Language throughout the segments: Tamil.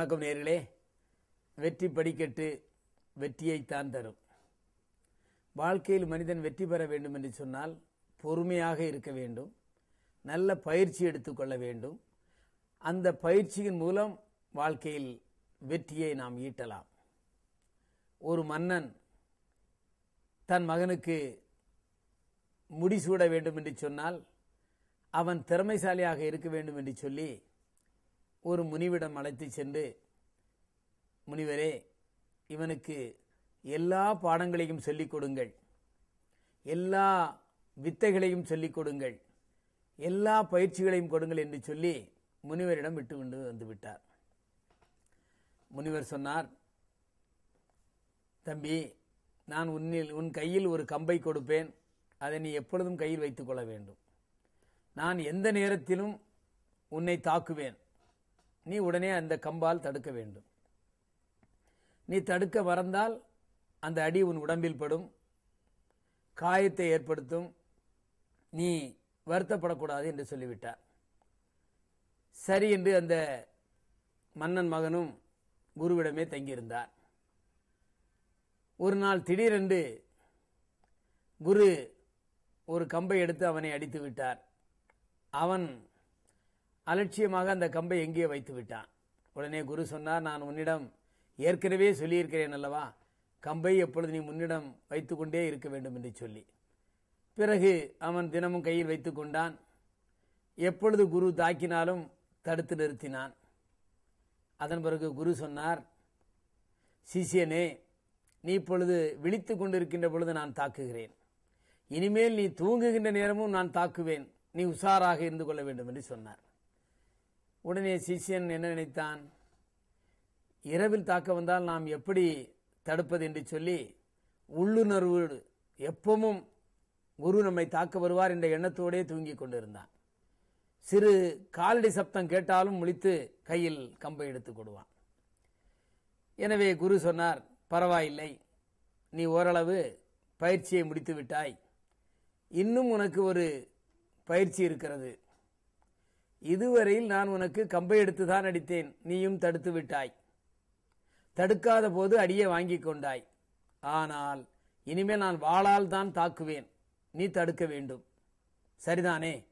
வணக்கம் நேர்களே. வெற்றி படிக்கட்டு வெற்றியைத்தான் தரும். வாழ்க்கையில் மனிதன் வெற்றி பெற வேண்டும் என்று சொன்னால் பொறுமையாக இருக்க வேண்டும். நல்ல பயிற்சி எடுத்துக்கொள்ள வேண்டும். அந்த பயிற்சியின் மூலம் வாழ்க்கையில் வெற்றியை நாம் ஈட்டலாம். ஒரு மன்னன் தன் மகனுக்கு முடிசூட வேண்டும் என்று சொன்னால் அவன் திறமைசாலியாக இருக்க வேண்டும் என்று சொல்லி ஒரு முனிவிடம் அழைத்து சென்று முனிவரே இவனுக்கு எல்லா பாடங்களையும் சொல்லிக் கொடுங்கள். எல்லா வித்தைகளையும் சொல்லிக் கொடுங்கள். எல்லா பயிற்சிகளையும் கொடுங்கள் என்று சொல்லி முனிவரிடம் விட்டு கொண்டு வந்து விட்டார். முனிவர் சொன்னார் தம்பி நான் உன்னில் உன் கையில் ஒரு கம்பை கொடுப்பேன். அதை நீ எப்பொழுதும் கையில் வைத்துக்கொள்ள வேண்டும். நான் எந்த நேரத்திலும் உன்னை தாக்குவேன். நீ உடனே அந்த கம்பால் தடுக்க வேண்டும். நீ தடுக்க மறந்தால் அந்த அடி உன் உடம்பில் படும். காயத்தை ஏற்படுத்தும். நீ வருத்தப்படக்கூடாது என்று சொல்லிவிட்டார். சரி என்று அந்த மன்னன் மகனும் குருவிடமே தங்கியிருந்தார். ஒரு நாள் திடீரென்று குரு ஒரு கம்பை எடுத்து அவனை அடித்து விட்டார். அவன் அலட்சியமாக அந்த கம்பை எங்கே வைத்து விட்டான். உடனே குரு சொன்னார் நான் உன்னிடம் ஏற்கனவே சொல்லியிருக்கிறேன் அல்லவா? கம்பை எப்பொழுது நீ முன்னிடம் வைத்துக்கொண்டே இருக்க வேண்டும் என்று சொல்லி. பிறகு அவன் தினமும் கையில் வைத்து கொண்டான். எப்பொழுது குரு தாக்கினாலும் தடுத்து நிறுத்தினான். அதன் பிறகு குரு சொன்னார் சிஷியனே நீ இப்பொழுது விழித்து கொண்டிருக்கின்ற பொழுது நான் தாக்குகிறேன். இனிமேல் நீ தூங்குகின்ற நேரமும் நான் தாக்குவேன். நீ உஷாராக இருந்து கொள்ள வேண்டும் என்று சொன்னார். உடனே சிஷ்யன் என்ன நினைத்தான்? இரவில் தாக்க வந்தால் நாம் எப்படி தடுப்பது என்று சொல்லி உள்ளுணர்வோடு எப்பவும் குரு நம்மை தாக்க வருவார் என்ற எண்ணத்தோடே தூங்கிக் கொண்டிருந்தான். சிறு காலடி சப்தம் கேட்டாலும் முழித்து கையில் கம்பை எடுத்துக் கொடுவான். எனவே குரு சொன்னார் பரவாயில்லை நீ ஓரளவு பயிற்சியை முடித்து விட்டாய். இன்னும் உனக்கு ஒரு பயிற்சி இருக்கிறது. இதுவரையில் நான் உனக்கு கம்பை எடுத்து தான் அடித்தேன். நீயும் தடுத்து விட்டாய். தடுக்காத போது அடியை வாங்கி கொண்டாய். ஆனால் இனிமேல் நான் வாளால் தான் தாக்குவேன். நீ தடுக்க வேண்டும். சரிதானே?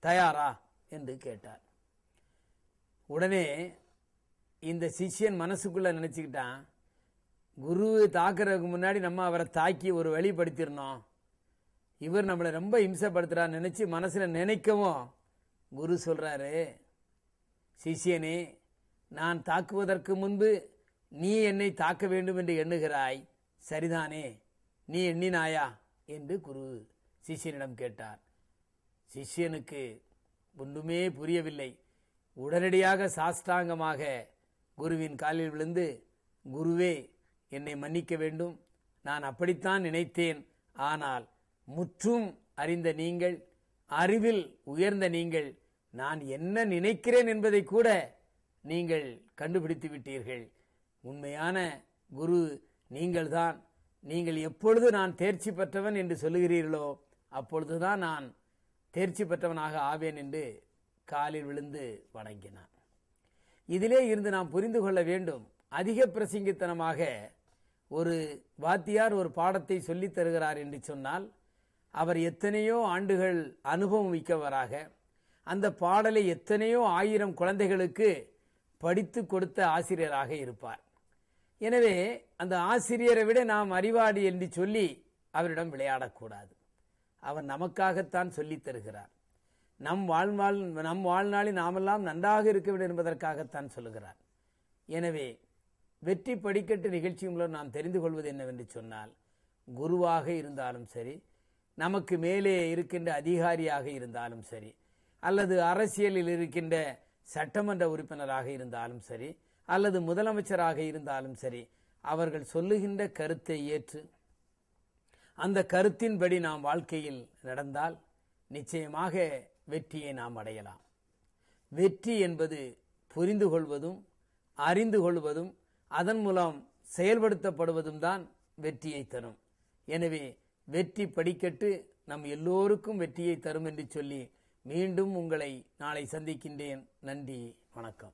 தயாரா? என்று கேட்டார். உடனே இந்த சிஷ்யன் மனசுக்குள்ள நினைச்சுக்கிட்டான் குரு தாக்குறதுக்கு முன்னாடி நம்ம அவரை தாக்கி ஒரு வழிப்படுத்திடணும் இவர் நம்மளை ரொம்ப இம்சப்படுத்துறான்னு நினைச்சு மனசுல நினைக்கவும் குரு சொல்கிறாரு சிஷியனே நான் தாக்குவதற்கு முன்பு நீ என்னை தாக்க வேண்டும் என்று எண்ணுகிறாய். சரிதானே? நீ எண்ணினாயா? என்று குரு சிஷியனிடம் கேட்டார். சிஷ்யனுக்கு ஒன்றுமே புரியவில்லை. உடனடியாக சாஷ்டாங்கமாக குருவின் காலில் விழுந்து குருவே என்னை மன்னிக்க வேண்டும். நான் அப்படித்தான் நினைத்தேன். ஆனால் முற்றும் அறிந்த நீங்கள் அறிவில் உயர்ந்த நீங்கள் நான் என்ன நினைக்கிறேன் என்பதை கூட நீங்கள் கண்டுபிடித்து விட்டீர்கள். உண்மையான குரு நீங்கள்தான். நீங்கள் எப்பொழுது நான் தேர்ச்சி பெற்றவன் என்று சொல்லுகிறீர்களோ அப்பொழுதுதான் நான் தேர்ச்சி பெற்றவனாக ஆவேன் என்று காலில் விழுந்து வணங்கினான். இதிலே இருந்து நாம் புரிந்து கொள்ள வேண்டும் அதிக பிரசங்கித்தனமாக ஒரு வாத்தியார் ஒரு பாடத்தை சொல்லித் தருகிறார் என்று சொன்னால் அவர் எத்தனையோ ஆண்டுகள் அனுபவம் மிக்கவராக அந்த பாடலை எத்தனையோ ஆயிரம் குழந்தைகளுக்கு படித்து கொடுத்த ஆசிரியராக இருப்பார். எனவே அந்த ஆசிரியரை விட நாம் அறிவாளி என்று சொல்லி அவரிடம் விளையாடக்கூடாது. அவர் நமக்காகத்தான் சொல்லித் தருகிறார். நம் வாழ்நாள் நம் வாழ்நாளில் நாமெல்லாம் நன்றாக இருக்க வேண்டும் என்பதற்காகத்தான் சொல்லுகிறார். எனவே வெற்றி படிக்கட்டு நிகழ்ச்சி மூலம் நாம் தெரிந்து கொள்வது என்னவென்று சொன்னால் குருவாக இருந்தாலும் சரி நமக்கு மேலே இருக்கின்ற அதிகாரியாக இருந்தாலும் சரி அல்லது அரசியலில் இருக்கின்ற சட்டமன்ற உறுப்பினராக இருந்தாலும் சரி அல்லது முதலமைச்சராக இருந்தாலும் சரி அவர்கள் சொல்லுகின்ற கருத்தை ஏற்று அந்த கருத்தின்படி நாம் வாழ்க்கையில் நடந்தால் நிச்சயமாக வெற்றியை நாம் அடையலாம். வெற்றி என்பது புரிந்து கொள்வதும் அறிந்து கொள்வதும் அதன் மூலம் செயல்படுத்தப்படுவதும் தான் வெற்றியை தரும். எனவே வெற்றி படிக்கட்டு நம் எல்லோருக்கும் வெற்றியை தரும் என்று சொல்லி மீண்டும் உங்களை நாளை சந்திக்கின்றேன். நன்றி வணக்கம்.